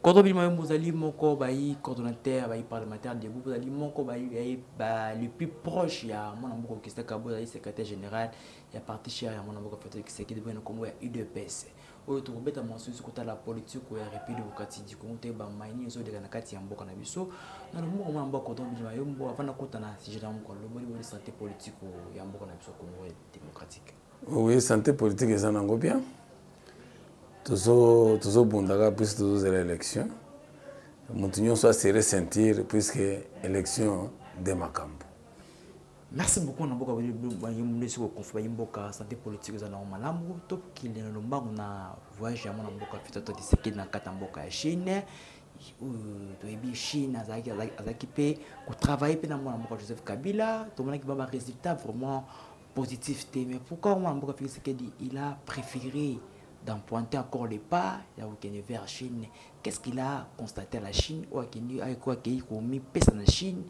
Koto bino mayo bozali moko bayi coordonnateur bayi parlementaire debout bozali moko bayi bayi ba le plus proche ya mwana mboka Augustin Kabuya azali secrétaire général ya parti cher ya mwana mboka Felix Tshisekedi boye na kombo ya UDPS oyo tokobeta mosusu kotala politiko ya République démocratique du Congo toyeba mai nini ezoleka na kati ya mboka na biso na lomboka mwana mboka koto bino mayo mboka avanda kota na sujet na mokolo loboli boli santé politiko ya mboka na biso Congo démocratique Oui, santé politique eza nango bien. Tozo tozo bundaka puisque tozo zela élection. Mutu nyonso asere sentir puisque élection de makambo. Merci beaucoup na boka bayembe siko kofi bayemboka santé politique eza nango malamu to kili na lombango na voyage ya mwana mboka fito to disekeli na kata mboka ya Chine. Euh, toyebi chine azalaki mpe kotravaille mpe na mwana mboka joseph kabila tomonaki ba baresultat vraiment positif te mais pourquoi mwana mboka felix tshisekedi il a préféré d'emprunter encore le pas ya kokende vers chine qu'est ce qu'il a constaté à la chine oyo akendi ayeko akei komipesa na chine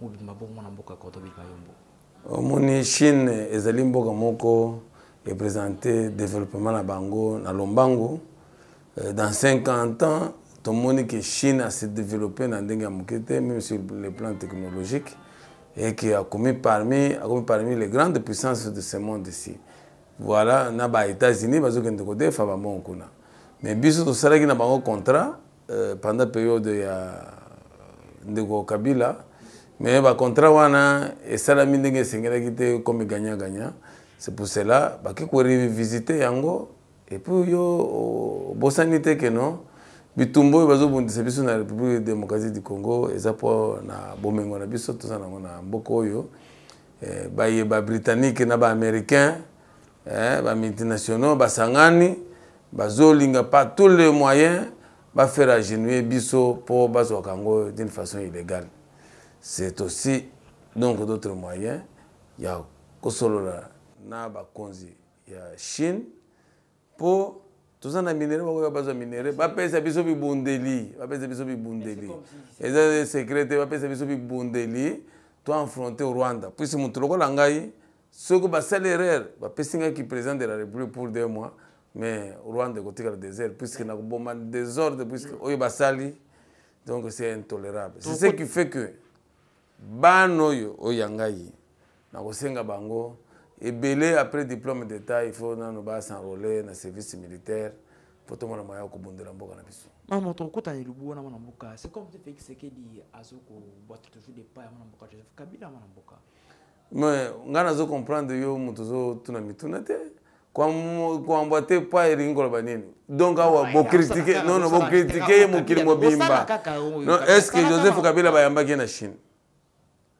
mobimba bongo mwana mboka koto bima yombo omoni chine ezali mboka moko epresente développement na bango na lombango Euh, dans 50 ans, tout le monde que Chine a se développé dans des même sur le plan technologique, et qui a commis parmi, a commis parmi les grandes puissances de ce monde ici. Voilà, na ba États-Unis, bazo kende kote fa ba mon kuna. Mais biso to sala ki na bango contrat euh, pendant période ya ndeko Kabila, mais ba contrat wana esalami ndenge esengelaki te comme gagnant gagnant. C'est pour cela, ba ki ko revisiter yango Et puis yo obosani te que non bitumba oyo bazobundisa biso na république démocratique du congo eza mpo na bomengo na biso toza nango na mboka oyo eh, baye babritannique na baaméricain eh, bamultinationaux basangani bazolinga par tous les moyens bafaire agenouiller biso mpo bazwaka yango d'une façon illégale c'est aussi donc d'autres moyens ya kosolola na bakonzi ya chine mpo toza na minere bakoya bazwa minere bapesa biso bibundeli bapesa biso bibundeli eza secret te bapesa biso bibundeli to enfronte rwanda puisi moto lokola ngai soki basali erreur bapesi ngai ki président de la république pour deux mois mais rwanda ekotikala désert puisque nakoboma désordre puisque oyo basali donc c'est intolérable c'est ce qui fait que bana oyo oyo ya ngai nakosenga bango ebele après diplôme d'état il faut nano ba s'enrôler na service militaire mpo tomona moya kobundela mboka na biso mwana moto kokota na elubu wana mwana mboka c'est comme félix sekedi azokobwata toujours depa ya mwana mboka joseph kabila mwana mboka Mais ngai nazo comprendre yo moto ozotuna mituna te koambwa te pa elingi koloba nini donc awa bokritike nono bokritike ye mokili mobimba est ce que joseph kabila bayambaki na chine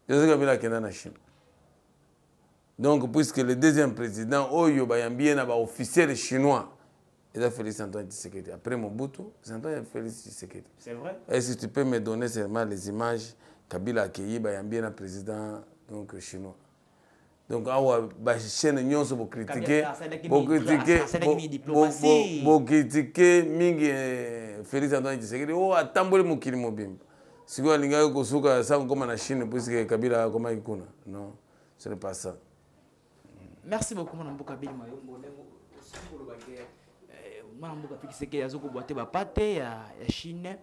joseph kabila akenda na chine donc puisque le deuxième président oyo bayambi ye na baofficiel chinois eza Félix Antoine Tshisekedi. Après Mobutu, c'est Antoine Félix Tshisekedi. C'est vrai. Est-ce que tu peux me donner seulement les images Kabila accueilli Bayambi na président donc chinois. Donc awa ba chaîne nyonso bo critiquer, bo critiquer, bo critiquer mingi eh, Félix Antoine Tshisekedi. Oh atamboli mokili mobimba. Sikoyo alingaki kosuka sango koma na Chine puisque Kabila akomaki kuna. Non, ce n'est pas ça. merci beaucoup mwana mboka beli mayombo ndenge osili koloba ke eh, mwana mboka fikiseke azo kobwa te bapate ya, ya chine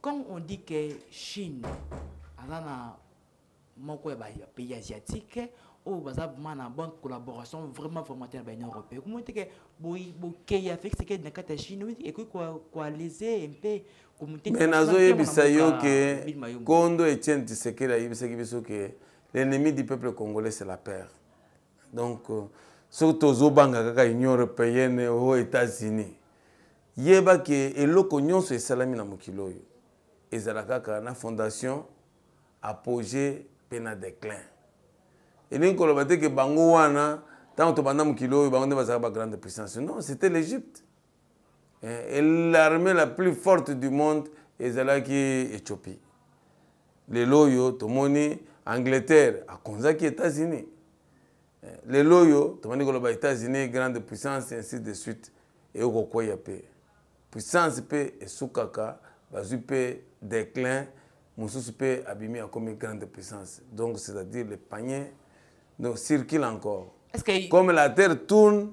quand on dit ke chine aza na moko ya bapays asiatique oyo baza vraiment na bonne collaboration vraiment vraiment te na baunion européen komoi te ke bokei ya felix sekedi na kati ya chine ekoki koalese mpe komite me nazoyebisa yo ke kondo etienne tisekedi ayebisaki biso ke l'ennemi du peuple congolais c'est la peur donc euh, soki tozobanga kaka union européenne o oh, états-unis yeba ke eloko nyonso esalami na mokili oyo ezala kaka na fondation apogée mpe na déclin elingi koloba te ke bango wana ntango tobanda mokili oyo bango nde bazalaka bagrande puissance non c'était l'égypte eh, l'armée la plus forte du monde ezalaki ethiopie lelo oyo tomoni angleterre akonzaki états-unis eh, lelo oyo tomoni koloba états-unis grande puissance ainsi de suite eyo kokweya mpe puissance mpe esukaka bazwi mpe déclin mosusu mpe abimi akomi grande puissance donc c'est-à-dire le panier donc circule encore que... comme la terre tourne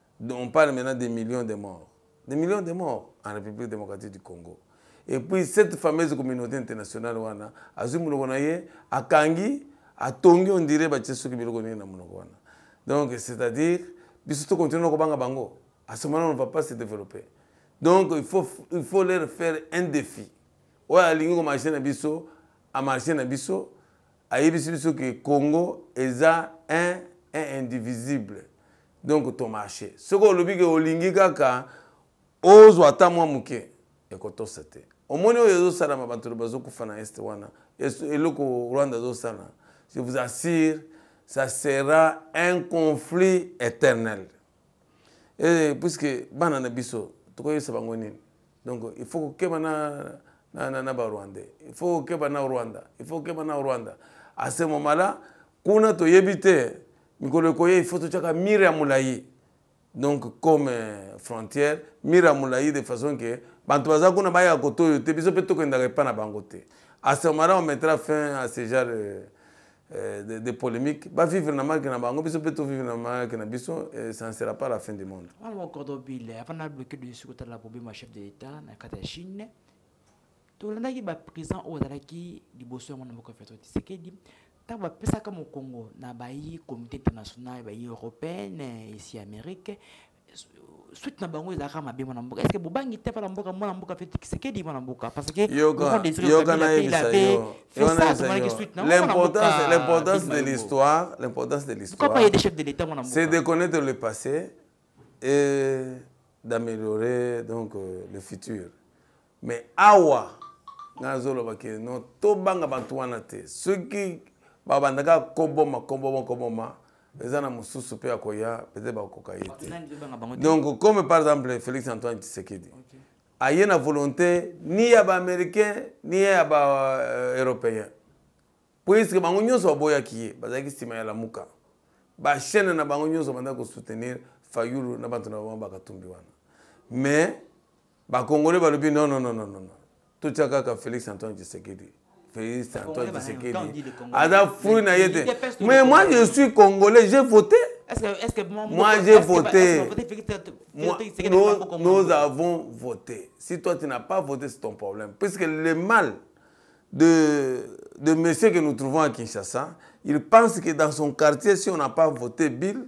Donc on parle maintenant des millions de morts. Des millions de morts en République démocratique du Congo. Et puis cette fameuse communauté internationale wana azwi monoko na ye akangi atongi on dirait batie soki biloko nini na monoko wana. Donc c'est-à-dire biso to continue kobanga bango. À ce moment on ne va pas se développer. Donc il faut, il faut leur faire un défi. Oyo alingi komarche na biso amarche na biso ayebisi biso ke congo eza un un indivisible donc to marche soki olobi ke olingi kaka ozwa ata mwa moke ekotosa te omoni oyo ezosalama bato bazokufa na este wana eloko rwanda azosala je vous assure ça sera un conflit éternel eh, puisque bana na biso tokoyebisa bango nini donc il faut kokeba na, na, na, na barwandais il faut kokeba na rwanda il faut kokeba na rwanda à ce moment là kuna toyebi te mikolo ekoya il faut totyaka mire ya molai donc comme euh, frontière mire ya molai de façon ke bato baza kuna bayaka kotoyo te biso mpe tokendaka epai na bango te à ce moment là on mettra fin à ce genre euh, euh, de, de polemique ba vivre na marque na bango biso mpe to vivre na marque na biso euh, ça ne sera pas la fin du monde wana bakordo bile avant na bloke de suku tala bobema chef de l'état na kati ya chine tolandaki baprésident oyo azalaki liboso yango na mboka feto tisekedi ntango bapesaka mokongo na bayi comité international bayi européenne esi amérique suite na bango ezalaka mabe mwana mboka estce bobangi te mpo na mboka mwana mboka mpe tikisekedi mwana mboka parce que l'importance de l'histoire l'importance de l'histoire c'est de connaître le passé et d'améliorer donc euh, le futur Mais awa nga azoloba ke no tobanga bantu wana te soki babandaka koboma koboma koboma eza na mosusu mpe akoya peut-être bakokoka ye te donc comme par exemple félix antoine tshisekedi okay. aye na volonté ni ya baaméricain ni ye ya baeuropéen euh, puiske bango nyonso baboyaki ye bazalaki nsima ya lamuka bachaine na bango nyonso bandaki kosoutenir fayulu na bato na bango bakatumbi wana mais bakongole balobi non non non non non totya kaka félix antoine tshisekedi Félix Antoine Mais moi je suis congolais, j'ai voté. moi j'ai voté. Nous avons voté. Si toi tu n'as pas voté, c'est ton problème puisque le mal de de monsieur que nous trouvons à Kinshasa, il pense que dans son quartier si on n'a pas voté Bill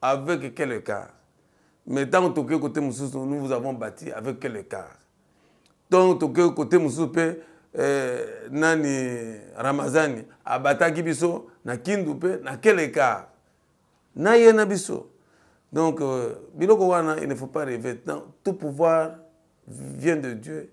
Avec quel écart Mais tant que tu côté Moussous, nous vous avons bâti avec quel écart Tant que tu côté Moussous, euh, nani Ramazani, abataki biso na Kindu pe na quel écart Na ye na biso. Donc, euh, biloko wana, il ne faut pas rêver. Non, tout pouvoir vient de Dieu.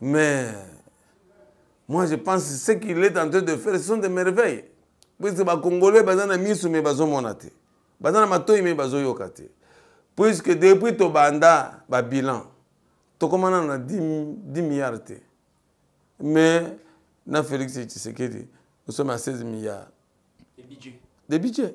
Mais moi je pense ce qu'il est en train de faire ce sont des merveilles. Puisque ba Congolais baza na misu mais bazo mona te. Baza na matoyi mais bazo yoka te. Puisque depuis to banda ba bilan tokoma nano na 10 milliards te. Mais na Félix Tshisekedi nous sommes à 16 milliards. Des budgets. Des budgets.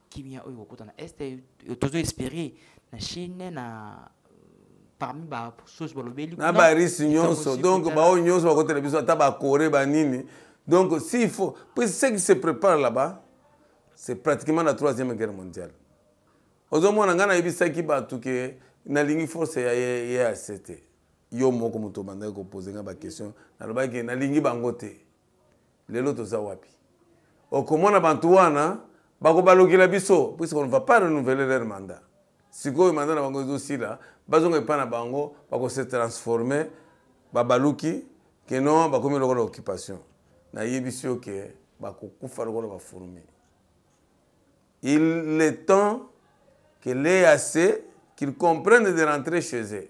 kimia oyo kokota na est tozo espere na chine na parmi basosi balobeli na barisi nyonso donc baoyo nyonso bakotela biso ata bakore banini donc s'il faut puis ce qui se prépare là-bas c'est pratiquement la troisième guerre mondiale ozomona ngai nayebisaki bato ke nalingi force ya eac te yo moko moto obandaki kopose ngai baquestion nalobaki nalingi bango te lelo toza wapi okomona bantu wana bakobalukela biso puisque on ne va pas renouveler leur mandat sikoyo mandat na bango ezosila bazonga epai na bango bakose transforme babaluki ke non bakomi lokola occupation nayebisi yo ke bakokufa lokola bafurmi il est temps que l'EAC qu'ils comprennent de rentrer chez eux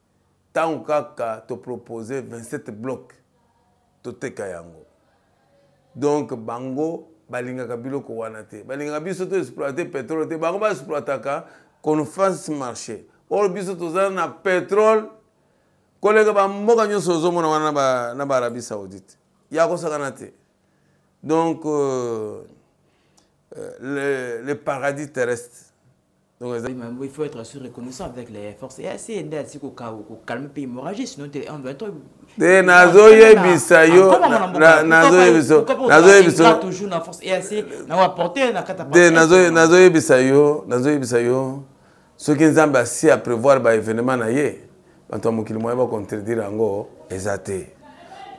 tango kaka to proposer 27 blocs toteka yango donc bango balingaka biloko wana te balingaka biso to exploite petrole te bango baexploitaka confiance marché oyo biso toza na petrole koleka bamboka nyonso ozomona wana na baarabie saoudite ya kosakana te donc euh, euh, le, le paradis terrestre Donc, il faut être aussi reconnaissant avec les forces. Et assez aidé à Siko Kao, calme pays hémorragie, sinon tu es en 23. te nazoyebisa yo nazoyebisa yo nazoyebisa yo soki nzambe asi aprevoir baevenema na ye bato ya mokili moya bacontredire yango eza te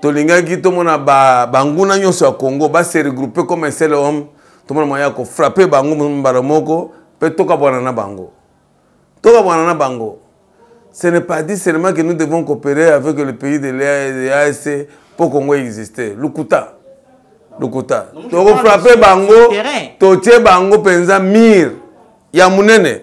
tolingaki tomona banguna ba nyonso ya congo base regroupe comme un seul homme tomona moya ya kofrape bango mbala moko mpe tokabwana na bango tokabwana na bango ce n'est pas dit seulement que nous devons coopérer avec le pays de l'ASC e mpo congo existe lokuta lokuta tokofrape bango totie bango mpenza mire ya monene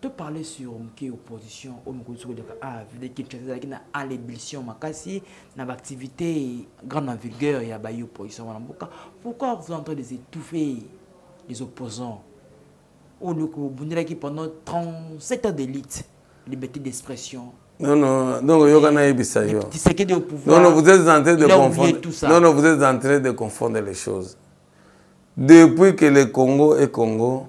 To parler sur mke opposition oyo mokoki soki oleka a ah, vide Kinshasa ezalaki na à l'ébullition makasi na baactivité grande en vigueur ya bayi opposition wana mboka pourquoi vous entendez les étouffer les opposants oyo oh, loko obundelaki pendant 37 ans d'élite liberté d'expression Non, non, donc Yogana et Bissayo. Non, non, vous êtes en train de confondre. Non, non, vous êtes en train de confondre les choses. Depuis que le Congo est Congo,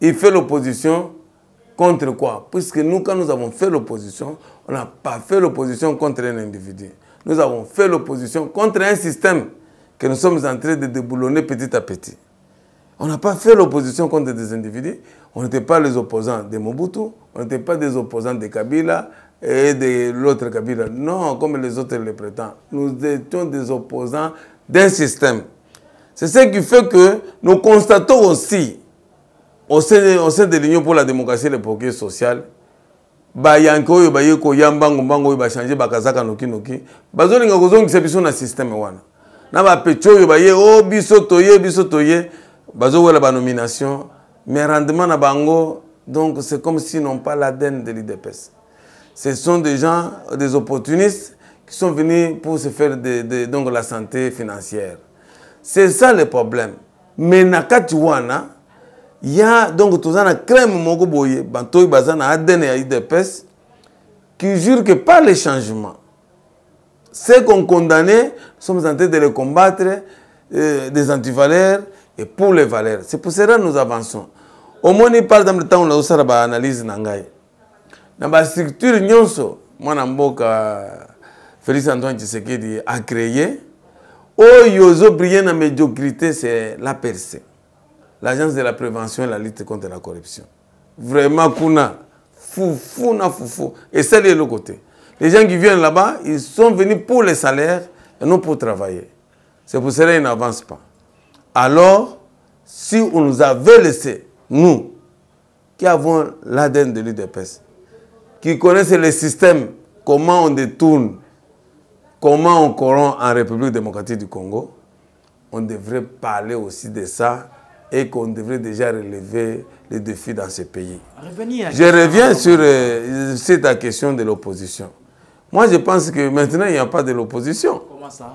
Il fait l'opposition Contre quoi Puisque nous, quand nous avons fait l'opposition, on n'a pas fait l'opposition contre un individu. Nous avons fait l'opposition contre un système que nous sommes en train de déboulonner petit à petit. On n'a pas fait l'opposition contre des individus. On n'était pas les opposants de Mobutu, on n'était pas des opposants de Kabila et de l'autre Kabila. Non, comme les autres le prétendent. Nous étions des opposants d'un système. C'est ce qui fait que nous constatons aussi au sein de, au sein de l'Union pour la démocratie et le progrès social, bayanke oyo baye koya mbango mbango oyo bachange bakazaka nokinoki bazolinga kozongisa biso na systeme wana na bapeti oyo baye o oh, biso toye biso toye bazowela banomination mais rendement na bango donc c'est comme si non pas l'adn de l'idps ce sont des gens des opportunistes qui sont venus pour se faire de, de, donc la santé financière c'est ça le problème mais na kati wana ya donc toza na crème moko boye bato oyo baza na adn ya udps qui jure que pas le changement ce qu'on condamnait sommes en train de le combattre euh, des antivaleurs et pour les valeurs c'est pour cela nous avançons omoni par exemple ntango nazosala baanalyse na ngai na bastructure nyonso mwana mboka félix antoine tshisekedi acréé oyo oh, ozobrie na médiocrité c'est la percée l'agence de la prévention et la lutte contre la corruption. Vraiment, Kuna, foufou na foufou. Et ça, de l'autre côté. Les gens qui viennent là-bas, ils sont venus pour les salaires et non pour travailler. C'est pour cela qu'ils n'avancent pas. Alors, si on nous avait laissé, nous, qui avons l'ADN de l'UDPS, qui connaissent le système, comment on détourne, comment on corrompt en République démocratique du Congo, on devrait parler aussi de ça et qu'on devrait déjà relever les défis dans ce pays. Je reviens sur, cette euh, question de l'opposition. Moi, je pense que maintenant, il n'y a pas de l'opposition. Comment ça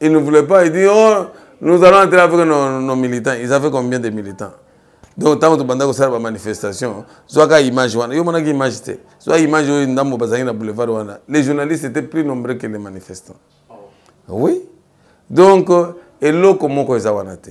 Il ne voulait pas, il dit, oh, nous allons entrer avec nos, nos militants. Ils avaient combien de militants donc ntango tobanda kosala bamanifestation zwaka image wana yo monaki image te zwa image oyo ndambo bazalaki na boulevard wana les journalistes étaient plus nombreux que les manifestants oui donc eloko moko eza wana te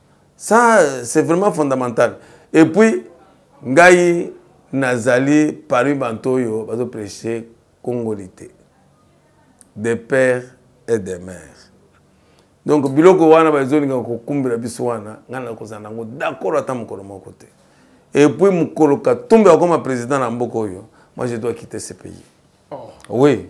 ça c'est vraiment fondamental et puis ngai nazali parmi bantu oyo bazoprêche kongoli te de père et de mère donc biloko wana bazolinga kokumbela biso wana ngai nakozala nango d'accord ata mokolo moko te epuis mokolo katumbi akoma président na mboka oyo moi je dois quitter ce pays oh. oui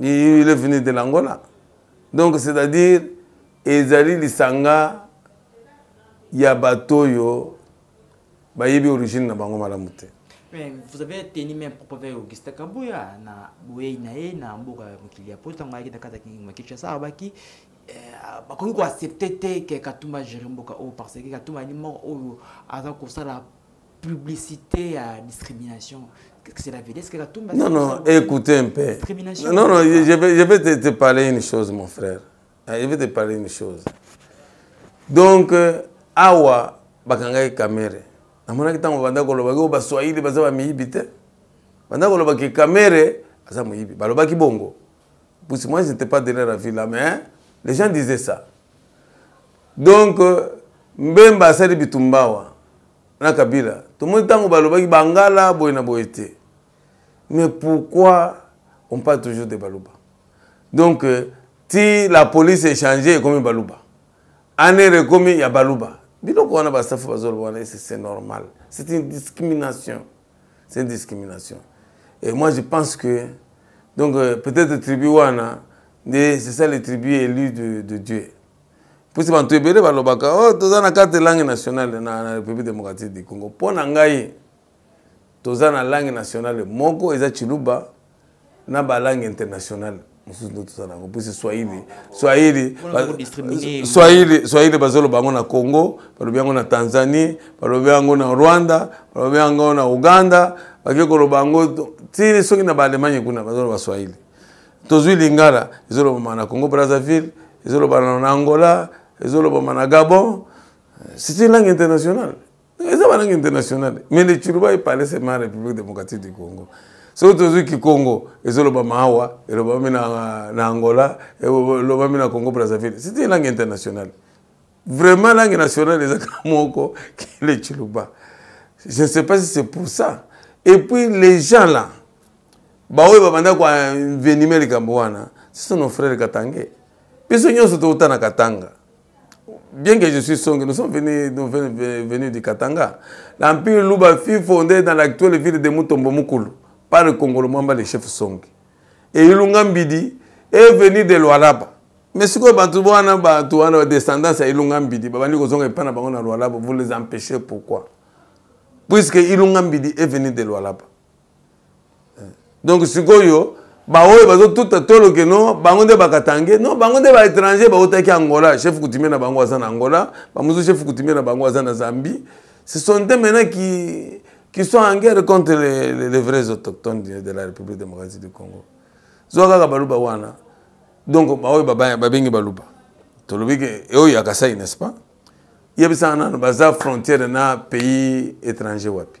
il est venu de l'angola donc c'est à dire ezali lisanga ya bato oyo bayebi origine na bango malamu te Mais vous avez tenu même propos avec Augustin Kabuya na boyei na ye na mboka ya mokili ya poto ngai akenda kata kinga Kinshasa abaki eh, bakoki koaccepte te ke Katumba gere mboka oyo parce que Katumba ni moko oyo aza kosala publicité à discrimination. Qu'est-ce que c'est la vedette que la tombe Non, non, écoutez un peu. Discrimination. Non, non, je vais, je vais te, te, parler une chose, mon frère. Ah, je vais te parler une chose. Donc, euh, awa, bakangaki kamere. namonaki ntango banda koloba ki oyo baswahili baza bamiyibi te banda koloba ki kamere aza moyibi balobaki bongo Pousse, moi, je n'étais pas derrière la ville là, mais hein, les gens disaient ça. Donc, euh, Mbemba asali bitumbawa na Kabila. Tomoni ntango balobaki bangala boye na boye te. Mais pourquoi on parle toujours de Baluba Donc, euh, ti la police est changée ekomi Baluba. Anere ekomi ya Baluba. Biloko wana basafu bazoloba wana c'est normal. C'est une discrimination. c'est une discrimination et moi je pense que donc euh, peut-être tribu wana nde c'est ça les tribus élus de, de dieu mposi bantu ebele balobaka o oh, toza na carte langue nationale na, na république démocratique du congo mpo na ngai toza na langue nationale moko eza chiluba na ba langue internationale mosusu nde toza nango puisi swahili swahili swahili swahili bazoloba yango na congo balobi yango na tanzanie balobi yango na rwanda balobi yango na uganda bake koloba yango ti soki na baalemanye kuna bazoloba swahili tozwi lingala ezolobama na congo brazzaville ezolobana na angola ezolobama na gabon c'est une langue internationale eza balangue internationale mais le chiluba epale sema république démocratique du congo soki tozwi kikongo ezolobama awa elobami na, na angola elobami na congo brazzaville c'était langue internationale vraiment langue nationale ezaka moko le chiluba je ne sais pas si c'est pour ça et puis les gens là baoyo babanda koinvenime likambo wana ce sont nos frères katangais biso nyonso touta na katanga bien que je suis songe nous sommes venus nous venus du katanga l'empire luba fut fondé dans l'actuelle ville de mutombo mukulu par le kongolo mwamba le chef songe et ilunga mbidi est venu de lualaba mais sikoyo bato wana bato wana badescendance ya ilunga mbidi babandi kozonga epai na bango na lualaba vous les empêchez pourquoi puisque ilunga mbidi est venu de lualaba donc sikoyo baoyo bazotuta toloke no bango nde bakatange no bango nde baétranger bautaki angola chef coutumier na bango aza na angola bamosusu chef coutumier na bango aza na zambie ce sont des maintenant qui, qui sont en guerre contre les, les, les vrais autochtones de la république démocratique du congo zwa kaka baluba wana donc baoyo babengi baluba tolobi ke oyo ya kasai n'est ce pas yebisaka nano baza frontière na pays étranger wapi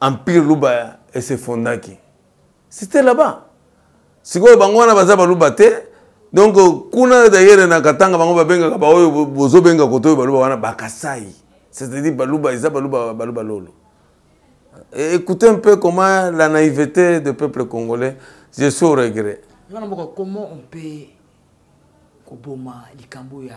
empire luba esefondaki c'était là-bas sikoyo bango wana baza baluba te donc kuna dayere na katanga bango babengaka baoyo bozobenga koto oyo baluba wana bakasai c'est-à-dire baluba eza baluba baluba lolo écoutez un peu comment la naïveté de peuple congolais je suis au regret wana mboka comment on peut koboma likambo ya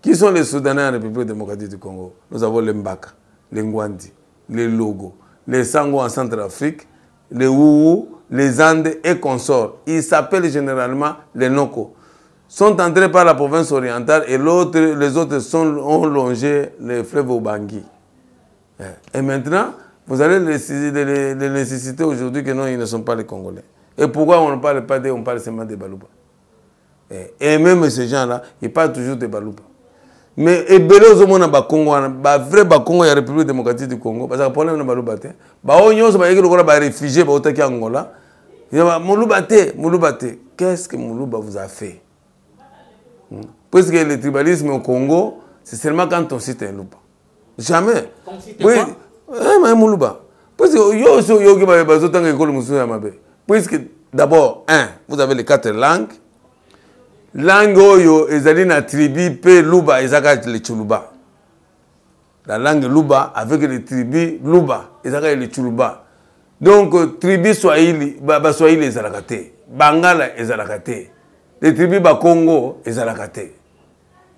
Qui sont les Soudanais en République démocratique du Congo Nous avons les Mbaka, les Ngwandi, les Logo, les Sango en Centrafrique, les Wu, les Andes et consorts. Ils s'appellent généralement les Noko. Sont entrés par la province orientale et les autres sont, ont longé le fleuve Bangui. Eh. Et maintenant, vous allez les, nécessiter aujourd'hui que non, ils ne sont pas les Congolais. Et pourquoi on ne parle pas on parle seulement des Balouba eh, et même ce genre là il parle toujours de baluba mais ebele ozomona bakongo wana bavrai bakongo ya république démocratique du congo bazalaka problème na baluba te baoyo nyonso bayeki lokola baréfugie bautaki angola moluba te moluba te qu'est ce que moluba vous a fait hmm? puisque le tribalisme au congo c'est seulement quand on cite un luba jamais eh, muluba parce que yo osi oyoki bazotanga ekolo mosusu ya mabe puisque d'abord un vous avez les quatre langues langue oyo ezali na tribu mpe luba ezaka lechuluba la langue luba avec les tribus luba ezaka lechuluba donc euh, tribu swahili baswahili ba ezalaka te bangala ezalaka te les tribus bakongo ezalaka te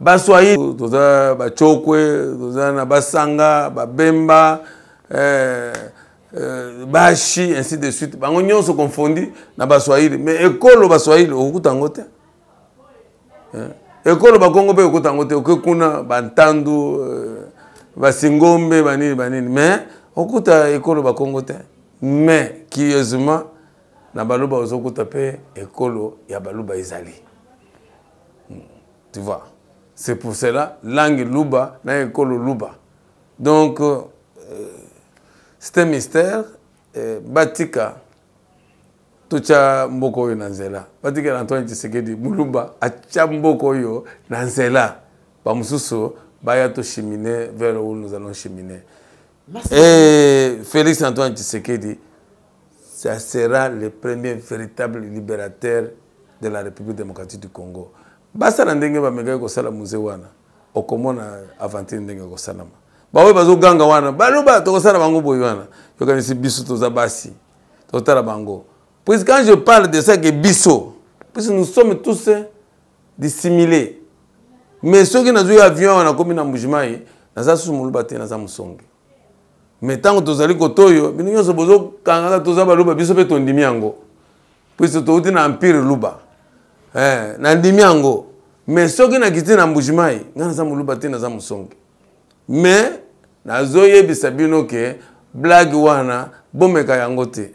baswai toza bacokwe toza na basanga babemba eh, eh, bashi ainsi de suite bango nyonso confondi na baswahili mais ekolo baswahili okokuta yango te eh, ekolo bakongo mpe okokuta yango te oke kuna bantandu eh, basingombe banini banini mais okuta ekolo bakongo te mais curieusement na baluba ozokuta mpe ekolo ya baluba ezali tu vois c'est pour cela langue luba na ekolo luba donc euh, c'est un mystère euh, batika totya mboka oyo na nzela batikela antoine tshisekedi muluba atya mboka oyo na nzela bamosusu baya tochemine vers oyo nous allons chemine Eh, Félix Antoine Tshisekedi, ça sera le premier véritable libérateur de la République démocratique du Congo. basala ndenge bamekaki kosala muze wana okomona aventure ndenge ekosalama baoyo bazoganga wana baloba tokosala bango boye wana yokanisi biso toza basi totala bango puisque quand je parle de ça ke biso puisque nous sommes tous dissimule mais soki nazwi avion awa nakomi na mbujimai naza susu moluba te naza mosongi mais ntango tozali kotoyo bino nyonso bozokangaka toza baluba biso mpe tondimi yango puiso touti na empire luba eh, nandimi yango mais soki nakiti na mbujimai ngai naza moluba te naza mosongi mais nazoyebisa bino ke blage wana bomeka yango te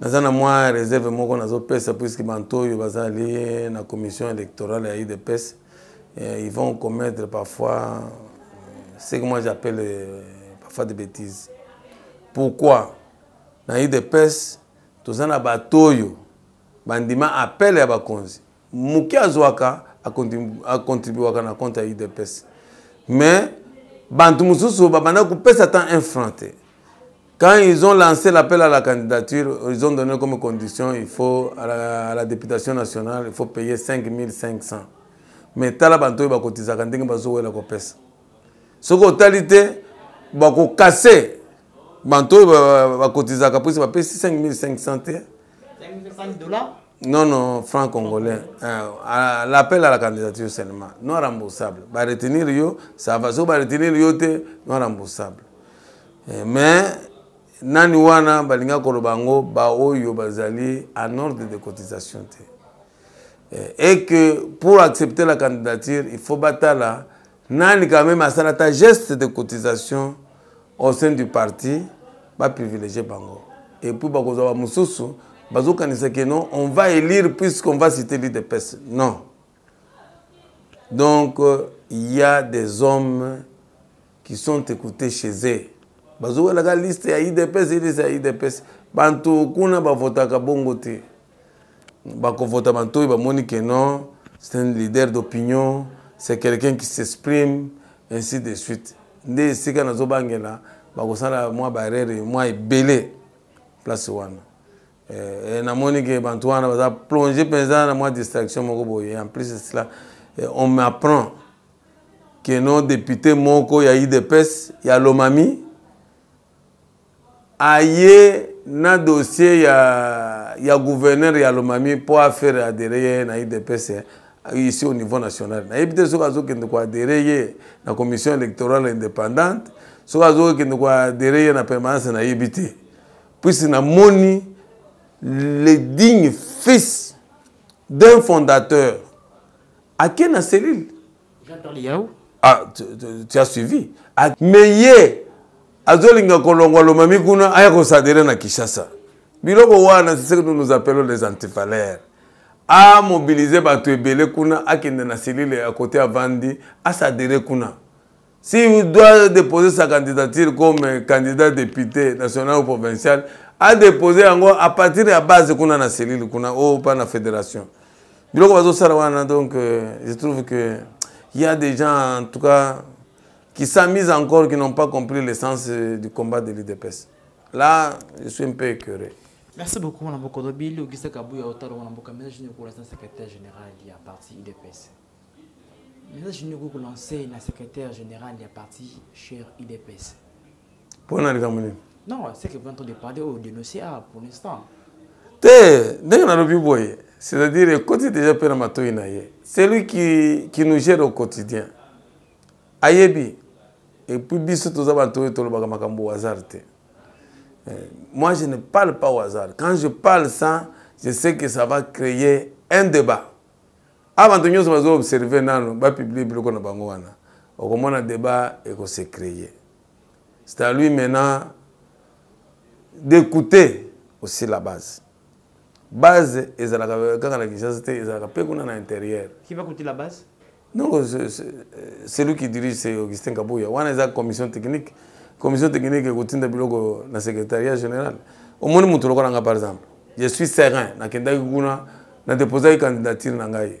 naza na mwa reserve moko nazopesa puisque banto oyo bazali na commission électorale ya idps eh, ils vont commettre parfois ce que moi j'appelle euh, parfois des bêtises pourquoi na idps toza na bato oyo bandima appel ya bakonzi moke azwaka acontribuaka na compte ya udps mais bantu mosusu babanda kopesa ata un franc te quand ils ont lancé l'appel à la candidature ils ont donné comme condition il faut à la, à la députation nationale il faut payer 5500 mais tala bantu oyo bakotizaka ndenge bazowela kopesa soki otali te bakokase bantu oyo bakotizaka mposi bapesi 5500 te Non, non, franc congolais. Euh, L'appel à la candidature seulement. Non remboursable. Bah retenir yo, ça va. So bah retenir yo te, non remboursable. Eh, mais, nani wana balinga kolobango ba oyo bazali en ordre de cotisation te. Eh, et que pour accepter la candidature, il faut batala nani quand même asala ta geste de cotisation au sein du parti baprivilégie bango epuis bakozwa bamosusu bazokanisa ke non on va élire puisqu'on va citer l'idps non donc euh, il y a des hommes qui sont écoutés chez eux bazowelaka liste ya idps liste ya idps bantu kuna bavotaka bongo te bakovota bato oyo bamoni que non c'est un leader d'opinion c'est quelqu'un qui s'exprime ainsi de suite nde esika nazobangela bakosala mwa barere mwa ebele place wana eh, eh, namoni ke bantu wana baza plonge mpenza na mwa distraction moko boye en plus cela eh, on m'apprend que non député moko ya idps ya lomami aye na dossier ya, ya gouverneur ya lomami mpo afere adere ye na idps ici au niveau national nayebi te soki azokende koadere ye na commission électorale indépendante soki azokende koadere ye na permanence nayebi te puisi namoni le digne fils d'un fondateur ake na cellule ah, tu, tu, tu as suivi ah, mais ye azolinga kolongwa lomami kuna aya kosadere na kinshasa biloko wana c'est ce que nous nous appelons les antifalaires amobilize bato ebele kuna akende na selile ya kote avandi asadere kuna si vous doit déposer sa candidature comme candidat député national ou provincial adépose yango à partir ya base kuna na selile kuna o oh, pa na fédération biloko bazosala wana donc euh, je trouve que il y a des gens en tout cas qui s'amusent encore qui n'ont pas compris le sens euh, du combat de l'udps là je suis un peu écœuré merci beaucoup mwana mboka olobeli ogisa kabuya otala mwana mboka message nini okolasa na secrétaire général ya parti udps message nini okoki kolanse na secrétaire général ya parti cher udps mpo na likambo nini non c'est que vous en train de parler oyo dénoncer awa ah, pour l'instant te ndenge nalobi boye c'est-à-dire ekoti déjà mpe na matoi na ye celui qui, qui nous gère au quotidien ayebi epuis biso toza bato oyo tolobaka makambo hasard te eh, moi je ne parle pas au hasard quand je parle ça je sais que ça va créer un débat a ah, bato nyonso bazo observe nano bapiblie biloko na bango wana okomona débat ekose créer c'est à lui maintenant d'écouter aussi la base base ezalaka kaka na kinshasa te ezalaka mpe kuna na intérieur qui va coûter la base donc euh, celui qui dirige c'est augustin kabuya wana eza commission technique commission technique ekotinda biloko na secrétariat général omoni moto lokola nga par exemple je suis serein nakendaki kuna na déposaki candidature na ngai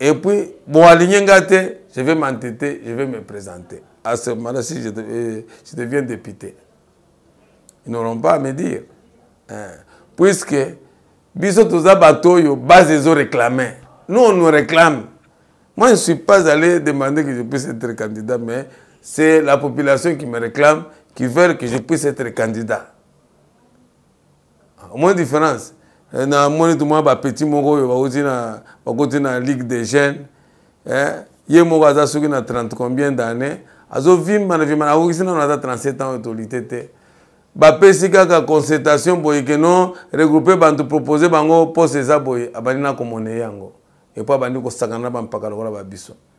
et puis boaligné nga te je vais m'entêter je vais me présenter à ce moment-là si je, eh, je deviens député ils n'auront pas à me dire hein. Eh. puisque biso toza bato oyo base ezoréclame nous on nous réclame moi je ne suis pas allé demander que je puisse être candidat mais c'est la population qui me réclame qui veulent que je puisse être candidat omoni différence eh, namoni tomona bapeti moko oyo bakoti na, bakoti na ligue des jeunes eh, ye moko aza soki na 30 combien d'année azovimba na vimba akokisi nano ata 37 ans autorité te bapesi kaka concertation boye ke non regroupe bantu propose bango poste eza boye abandi na komone yango epo abandi kosakana na bampaka lokola babiso